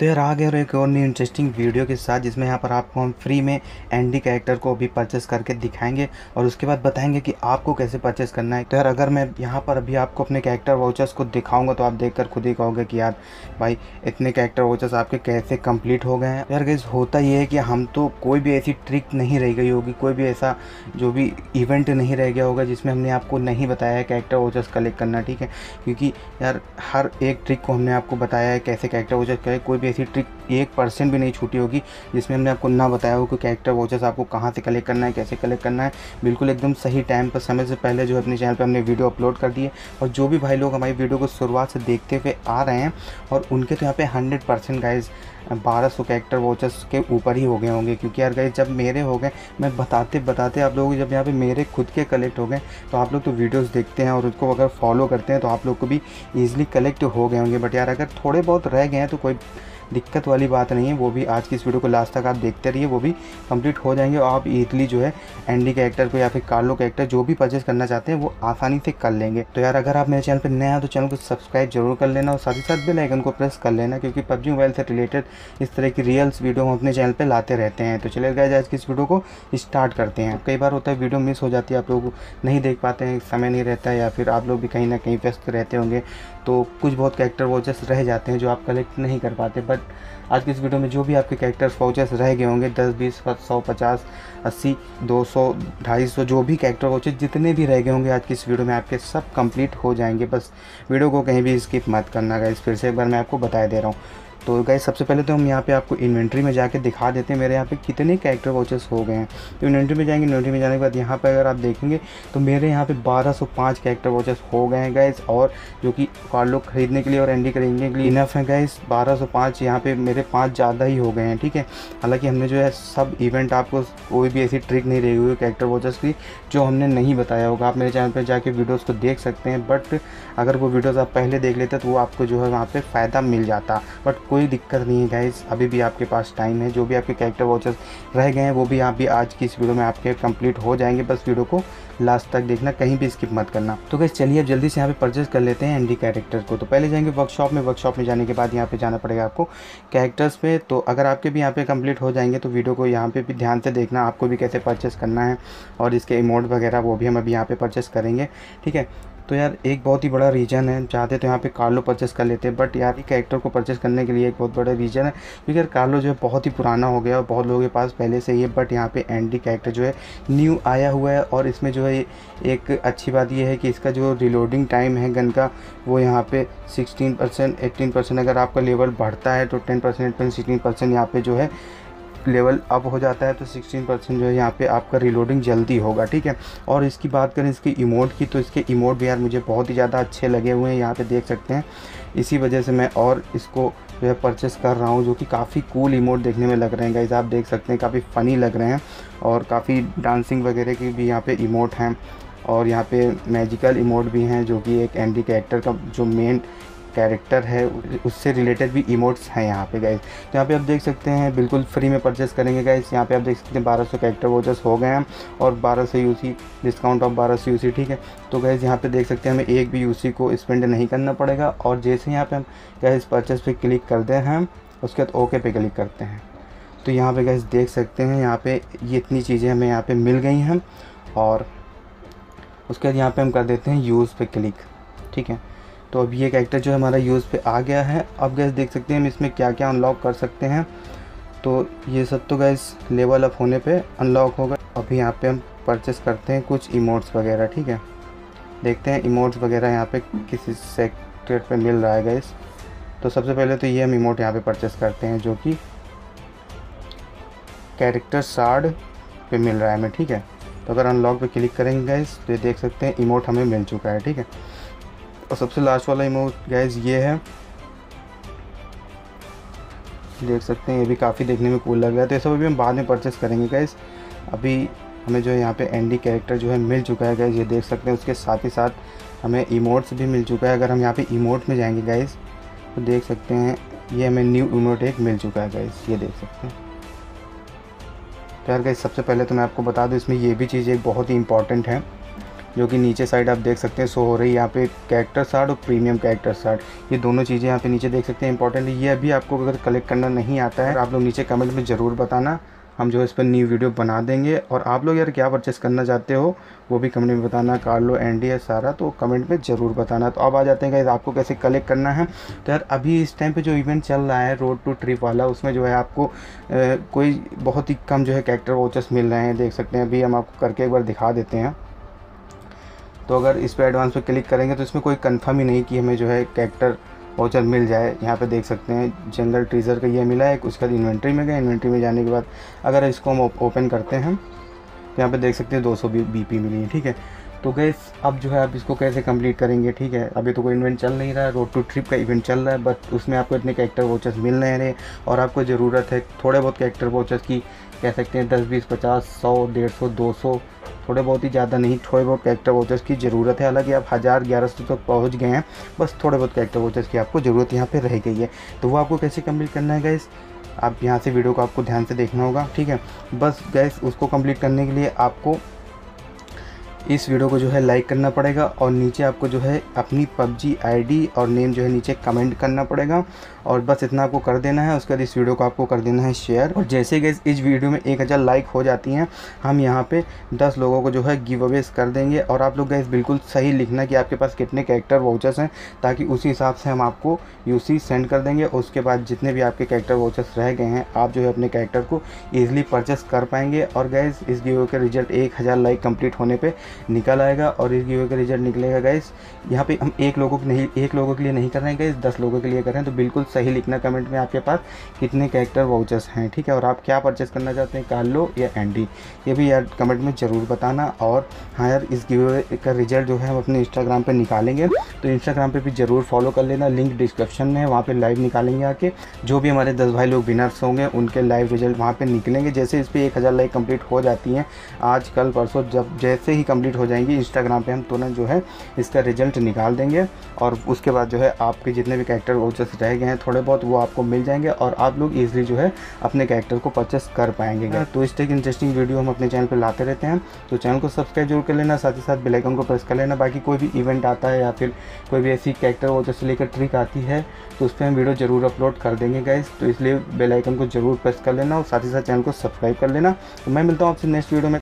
तो यार आ और एक और न्यू इंटरेस्टिंग वीडियो के साथ, जिसमें यहाँ पर आपको हम फ्री में एंडी कैरेक्टर को भी परचेस करके दिखाएँगे और उसके बाद बताएँगे कि आपको कैसे परचेस करना है। तो यार, अगर मैं यहाँ पर अभी आपको अपने कैरेक्टर वाउचर्स को दिखाऊँगा तो आप देखकर खुद ही कहोगे कि यार, भाई, इतने कैरेक्टर वाउचर्स आपके कैसे कंप्लीट हो गए हैं। यार गैस होता ये है कि हम तो कोई भी ऐसी ट्रिक नहीं रह गई होगी, कोई भी ऐसा जो भी इवेंट नहीं रह गया होगा, जिसमें हमने आपको नहीं बताया है कैरेक्टर वाउचर्स कलेक्ट करना, ठीक है? क्योंकि यार, हर एक ट्रिक को हमने आपको बताया है, कैसे कैरेक्टर वाउचर्स कलेक्ट कोई भी भी ऐसी ट्रिक एक परसेंट भी नहीं छूटी होगी, जिसमें हमने आपको ना बताया हो कि कैरेक्टर वॉचेस आपको कहाँ से कलेक्ट करना है, कैसे कलेक्ट करना है। बिल्कुल एकदम सही टाइम पर, समय से पहले जो है अपने चैनल पर हमने वीडियो अपलोड कर दिए और जो भी भाई लोग हमारी वीडियो को शुरुआत से देखते हुए आ रहे हैं और उनके तो यहाँ पे हंड्रेड परसेंट गाइज़ बारह सौ कैरेक्टर वॉचेस के ऊपर ही हो गए होंगे। क्योंकि यार गए जब मेरे हो गए, मैं बताते बताते आप लोग जब यहाँ पे मेरे खुद के कलेक्ट हो गए तो आप लोग तो वीडियोस देखते हैं और उसको अगर फॉलो करते हैं तो आप लोग को भी ईजिली कलेक्ट हो गए होंगे। बट यार अगर थोड़े बहुत रह गए हैं तो कोई दिक्कत वाली बात नहीं है, वो भी आज की इस वीडियो को लास्ट तक आप देखते रहिए, वो भी कंप्लीट हो जाएँगे और आप ईजिली जो है एंडी कैरेक्टर को या फिर कार्लो कैरेक्टर जो भी परचेज करना चाहते हैं, वो आसानी से कर लेंगे। तो यार, अगर आप मेरे चैनल पर नया तो चैनल को सब्सक्राइब ज़रूर कर लेना और साथ ही साथ बेल आइकन को प्रेस कर लेना, क्योंकि पबजी मोबाइल से रिलेटेड इस तरह की रियल्स वीडियो हम अपने चैनल पर लाते रहते हैं। तो चलिए गए आज की इस वीडियो को स्टार्ट करते हैं। कई बार होता है वीडियो मिस हो जाती है, आप लोग नहीं देख पाते हैं, समय नहीं रहता है, या फिर आप लोग भी कहीं ना कहीं व्यस्त रहते होंगे तो कुछ बहुत कैरेक्टर वॉचेस रह जाते हैं जो आप कलेक्ट नहीं कर पाते बट आज की इस वीडियो में जो भी आपके कैरेक्टर्स वाउचर्स रह गए होंगे, दस, बीस सौ, पचास, अस्सी, दो सौ, ढाई सौ, जो भी कैरेक्टर वाउचर्स जितने भी रह गए होंगे आज की इस वीडियो में आपके सब कंप्लीट हो जाएँगे। बस वीडियो को कहीं भी स्किप मत करना गाइस फिर से एक बार मैं आपको बता दे रहा हूँ। तो गाइज़ सबसे पहले तो हम यहाँ पे आपको इन्वेंट्री में जाके दिखा देते हैं मेरे यहाँ पे कितने कैरेक्टर वॉचेस हो गए हैं। तो इन्वेंट्री में जाएँगे इन्वेंट्री में जाने के बाद यहाँ पे अगर आप देखेंगे तो मेरे यहाँ पे 1205 कैरेक्टर वॉचेस हो गए हैं गाइस और जो कि कार लोग खरीदने के लिए और एंडी खरीदने के लिए इनफ है गाइज़ बारह सौ पाँच यहाँ पे मेरे पाँच ज़्यादा ही हो गए हैं, ठीक है। हालाँकि हमने जो है सब इवेंट आपको कोई भी ऐसी ट्रिक नहीं रही हुई कैरेक्टर वॉचेस की, जो हमने नहीं बताया होगा। आप मेरे चैनल पर जाके वीडियोज़ को देख सकते हैं बट अगर वो वीडियोज़ आप पहले देख लेते तो वो आपको जो है वहाँ पर फ़ायदा मिल जाता। बट कोई दिक्कत नहीं है गाइस अभी भी आपके पास टाइम है, जो भी आपके कैरेक्टर वॉचर्स रह गए हैं, वो भी आप भी आज की इस वीडियो में आपके कंप्लीट हो जाएँगे. बस वीडियो को लास्ट तक देखना, कहीं भी स्किप मत करना. तो गैस चलिए अब जल्दी से यहाँ पे परचेज कर लेते हैं एंडी कैरेक्टर को. तो पहले जाएँगे वर्कशॉप में. वर्कशॉप में जाने के बाद यहाँ पे जाना पड़ेगा आपको कैरेक्टर्स पे. तो अगर आपके भी यहाँ पे कंप्लीट हो जाएँगे तो वीडियो को यहाँ पे भी ध्यान से देखना, आपको भी कैसे परचेस करना है और इसके इमोट वगैरह, वो भी हम अभी यहाँ पे परचेस करेंगे. ठीक है? तो यार एक बहुत ही बड़ा रीज़न है, चाहते तो यहाँ पे कार्लो परचेस कर लेते हैं बट यार कैरेक्टर को परचेस करने के लिए एक बहुत बड़ा रीज़न है, क्योंकि यार कार्लो जो है बहुत ही पुराना हो गया और बहुत लोगों के पास पहले से ही है बट यहाँ पे एंडी कैरेक्टर जो है न्यू आया हुआ है और इसमें जो है एक अच्छी बात यह है कि इसका जो रिलोडिंग टाइम है गन का, वो यहाँ पे सिक्सटीन परसेंट परसेंट अगर आपका लेवल बढ़ता है तो टेन परसेंट सिक्सटीन परसेंट यहाँ पे जो है लेवल अप हो जाता है तो 16 परसेंट जो है यहाँ पे आपका रिलोडिंग जल्दी होगा, ठीक है? और इसकी बात करें इसकी इमोट की तो इसके इमोट भी यार मुझे बहुत ही ज़्यादा अच्छे लगे हुए हैं, यहाँ पे देख सकते हैं। इसी वजह से मैं और इसको जो है परचेस कर रहा हूँ, जो कि काफ़ी कूल इमोट देखने में लग रहे हैं गाइज़ आप देख सकते हैं, काफ़ी फ़नी लग रहे हैं और काफ़ी डांसिंग वगैरह की भी यहाँ पे इमोट हैं और यहाँ पे मैजिकल इमोट भी हैं, जो कि एक एंडी कैरेक्टर का जो मेन कैरेक्टर है, उससे रिलेटेड भी इमोट्स हैं यहाँ पे गाइज़ तो यहाँ पे आप देख सकते हैं, बिल्कुल फ्री में परचेस करेंगे गाइज़ यहाँ पे आप देख सकते हैं बारह सौ कैरेक्टर वोचर्स हो गए हैं और बारह सौ यूसी डिस्काउंट ऑफ़ बारह सौ यूसी ठीक है? तो गैस यहाँ पे देख सकते हैं हमें एक भी यूसी को स्पेंड नहीं करना पड़ेगा और जैसे यहाँ पे हम गैस परचेस पे क्लिक करते हैं, उसके बाद ओके पे क्लिक करते हैं. तो यहाँ पे गैस देख सकते हैं यहाँ पे ये इतनी चीज़ें हमें यहाँ पे मिल गई हैं और उसके बाद यहाँ पे हम कर देते हैं यूज़ पे क्लिक ठीक है? तो अब ये कैरेक्टर जो है हमारा यूज़ पे आ गया है। अब गैस देख सकते हैं हम इसमें क्या क्या अनलॉक कर सकते हैं। तो ये सब तो गैस लेवल अप होने पे अनलॉक होगा अभी यहाँ पे हम परचेस करते हैं कुछ इमोट्स वगैरह, ठीक है? देखते हैं इमोट्स वगैरह यहाँ पे किसी सेक्टर पे मिल रहा है गैस तो सबसे पहले तो ये हम इमोट यहाँ पे परचेस करते हैं जो कि कैरेक्टर सार्ड पे मिल रहा है हमें, ठीक है? तो अगर अनलॉक पे क्लिक करेंगे गैस तो ये देख सकते हैं इमोट हमें मिल चुका है, ठीक है? और सबसे लास्ट वाला इमोट गैस ये है। देख सकते हैं, ये भी काफ़ी देखने में कूल लग रहा है। तो ये सब अभी हम बाद में परचेस करेंगे गैस अभी हमें जो है यहाँ पे एंडी कैरेक्टर जो है मिल चुका है गैस ये देख सकते हैं, उसके साथ ही साथ हमें इमोट्स भी मिल चुका है। अगर हम यहाँ पे इमोट में जाएँगे गैस तो देख सकते हैं, ये हमें न्यू इमोट एक मिल चुका है गैस ये देख सकते हैं। तो यार गैस सबसे पहले तो मैं आपको बता दूँ, इसमें ये भी चीज़ एक बहुत ही इंपॉर्टेंट है। जो कि नीचे साइड आप देख सकते हैं शो हो रही है। यहाँ पे कैरेक्टर सार्ट और प्रीमियम कैरेक्टर सार्ट ये दोनों चीज़ें यहाँ पे नीचे देख सकते हैं। इंपॉर्टेंट ये अभी आपको अगर कलेक्ट करना नहीं आता है आप लोग नीचे कमेंट में ज़रूर बताना। हम जो है इस पर न्यू वीडियो बना देंगे। और आप लोग यार क्या परचेस करना चाहते हो वो भी कमेंट में बताना। कार्लो एन डी सारा तो कमेंट में ज़रूर बताना। तो अब आ जाते हैं गाइज़ आपको कैसे कलेक्ट करना है। तो यार अभी इस टाइम पे जो इवेंट चल रहा है रोड टू ट्रिप वाला उसमें जो है आपको ए, कोई बहुत ही कम जो है कैरेक्टर वॉचर्स मिल रहे हैं। देख सकते हैं अभी हम आपको करके एक बार दिखा देते हैं। तो अगर इस पर एडवांस पर क्लिक करेंगे तो इसमें कोई कन्फर्म ही नहीं कि हमें जो है कैरेक्टर वाउचर मिल जाए। यहाँ पे देख सकते हैं जंगल ट्रीजर का ये मिला है उसके बाद इन्वेंट्री में गए इन्वेंट्री में जाने के बाद अगर इसको हम ओपन करते हैं तो यहाँ पे देख सकते हैं 200 सौ बी पी मिली है, ठीक है। तो गैस, अब जो है आप इसको कैसे कंप्लीट करेंगे, ठीक है? अभी तो कोई इवेंट चल नहीं रहा है रोड टू ट्रिप का इवेंट चल रहा है बट उसमें आपको इतने कैरेक्टर वोचर्स मिल नहीं रहे और आपको ज़रूरत है थोड़े बहुत कैरेक्टर वोचर्स की, कह सकते हैं दस, बीस, पचास, सौ, डेढ़ सौ, दो सौ, थोड़े बहुत ही ज़्यादा नहीं, थोड़े बहुत कैरेक्टर वोचर्स की ज़रूरत है। हालाँकि आप हज़ार, ग्यारह सौ तक पहुँच गए हैं, बस थोड़े बहुत कैरेक्टर वोचर्स की आपको ज़रूरत यहाँ पर रह गई है। तो वो आपको कैसे कंप्लीट करना है गैस? आप यहाँ से वीडियो को आपको ध्यान से देखना होगा, ठीक है? बस गैस, उसको कंप्लीट करने के लिए आपको इस वीडियो को जो है लाइक करना पड़ेगा और नीचे आपको जो है अपनी पबजी आईडी और नेम जो है नीचे कमेंट करना पड़ेगा। और बस इतना आपको कर देना है, उसके बाद इस वीडियो को आपको कर देना है शेयर। और जैसे कि इस वीडियो में एक हज़ार लाइक हो जाती हैं, हम यहाँ पे दस लोगों को जो है गिव अवेज कर देंगे। और आप लोग गैस बिल्कुल सही लिखना कि आपके पास कितने कैरेक्टर वाउचर्स हैं, ताकि उसी हिसाब से हम आपको यूसी सेंड कर देंगे। उसके बाद जितने भी आपके कैरेक्टर वाउचर्स रह गए हैं, आप जो है अपने कैरेक्टर को ईजिली परचेस कर पाएँगे। और गैस इस गिव का रिज़ल्ट एक हज़ार लाइक कंप्लीट होने पर निकल आएगा और इस गिवे का रिज़ल्ट निकलेगा गैस यहाँ पे हम एक लोगों के नहीं, एक लोगों के लिए नहीं कर रहे हैं गैस दस लोगों के लिए कर रहे हैं तो बिल्कुल सही लिखना कमेंट में आपके पास कितने कैरेक्टर वाउचर्स हैं, ठीक है? और आप क्या परचेस करना चाहते हैं कार्लो या एंडी ये भी यार कमेंट में ज़रूर बताना। और हाँ यार, इस गिवे का रिज़ल्ट जो है, हम अपने इंस्टाग्राम पर निकालेंगे। तो इंस्टाग्राम पर भी ज़रूर फॉलो कर लेना। लिंक डिस्क्रिप्शन में है, वहाँ पर लाइव निकालेंगे आके। जो भी हमारे दस भाई लोग विनर्स होंगे, उनके लाइव रिज़ल्ट वहाँ पर निकलेंगे। जैसे इस पर एक हज़ार लाइक कंप्लीट हो जाती हैं, आज, कल, परसों, जब जैसे ही कंप्लीट हो जाएँगी। इंस्टाग्राम पे हम तुरंत जो है इसका रिज़ल्ट निकाल देंगे और उसके बाद जो है आपके जितने भी कैरेक्टर वोचर्स रह गए हैं थोड़े बहुत वो आपको मिल जाएँगे और आप लोग ईजिली जो है अपने कैरेक्टर को परचेस कर पाएँगे। तो इस तरह की इंटरेस्टिंग वीडियो हम अपने चैनल पर लाते रहते हैं। तो चैनल को सब्सक्राइब ज़रूर कर लेना साथ ही साथ बेलाइकन को प्रेस कर लेना। बाकी कोई भी इवेंट आता है या फिर कोई भी ऐसी कैरेक्टर वोचर से लेकर ट्रिक आती है तो उस पर हम वीडियो ज़रूर अपलोड कर देंगे गाइज़ तो इसलिए बेलाइकन को ज़रूर प्रेस कर लेना और साथ ही साथ चैनल को सब्सक्राइब कर लेना। तो मैं मिलता हूँ आपसे नेक्स्ट वीडियो में।